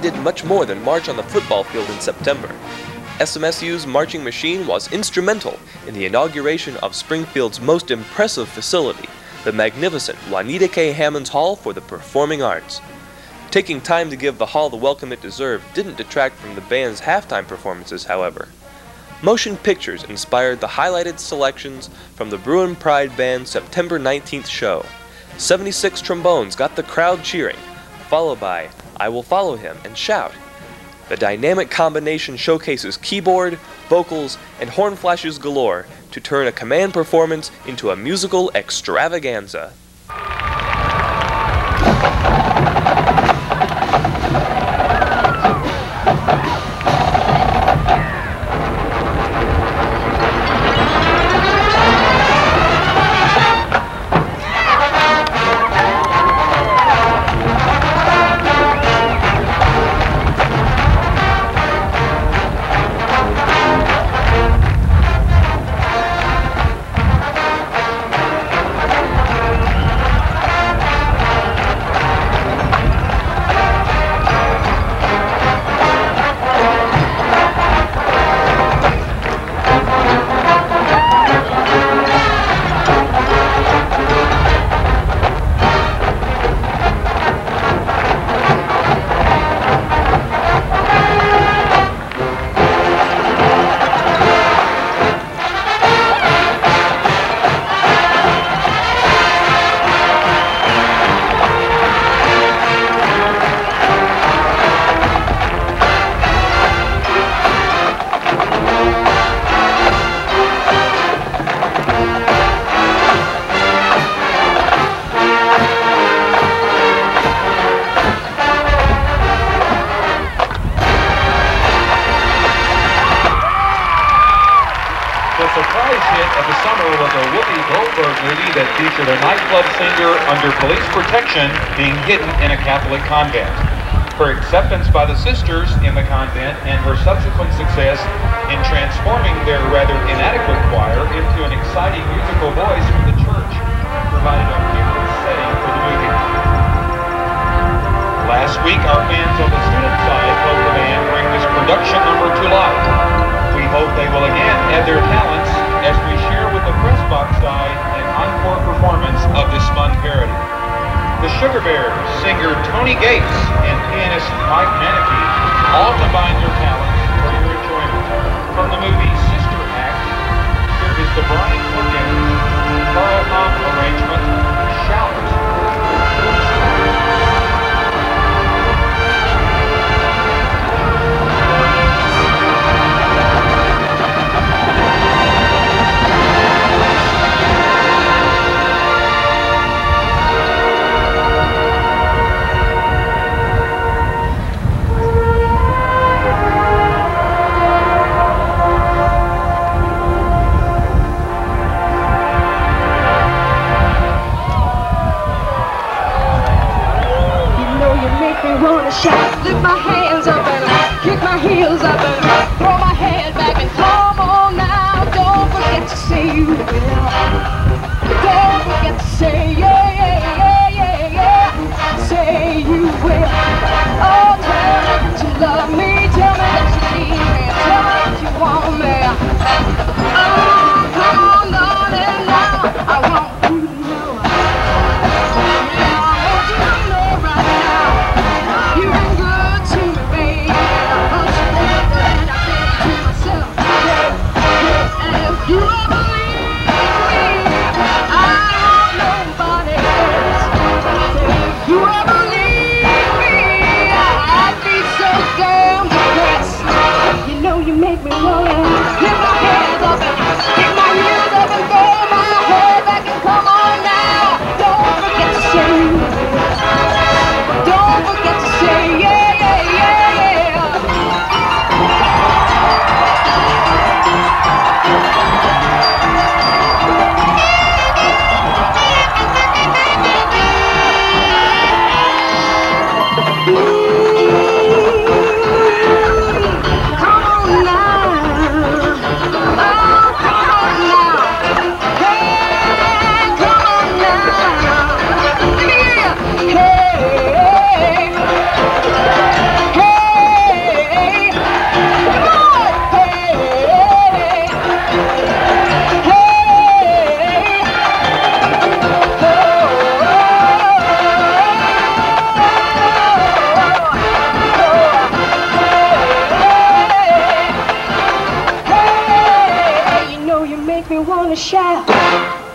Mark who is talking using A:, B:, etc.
A: did much more than march on the football field in September. SMSU's marching machine was instrumental in the inauguration of Springfield's most impressive facility, the magnificent Juanita K. Hammons Hall for the Performing Arts. Taking time to give the hall the welcome it deserved didn't detract from the band's halftime performances, however. Motion pictures inspired the highlighted selections from the Bruin Pride Band's September 19th show. 76 trombones got the crowd cheering, followed by I Will Follow Him and Shout. The dynamic combination showcases keyboard, vocals, and horn flashes galore to turn a command performance into a musical extravaganza.
B: Surprise hit of the summer was a Whoopi Goldberg movie that featured a nightclub singer under police protection being hidden in a Catholic convent. Her acceptance by the sisters in the convent and her subsequent success in transforming their rather inadequate choir into an exciting musical voice for the church provided a humorous setting for the movie. Last week, our fans on the student side helped the band bring this production performance of this fun parody. The Sugar Bears, singer Tony Gates and pianist Mike Manicki all combine their talents for your enjoyment. From the movie Sister Act, here is the
C: Bruin me shout, lift my hands shout.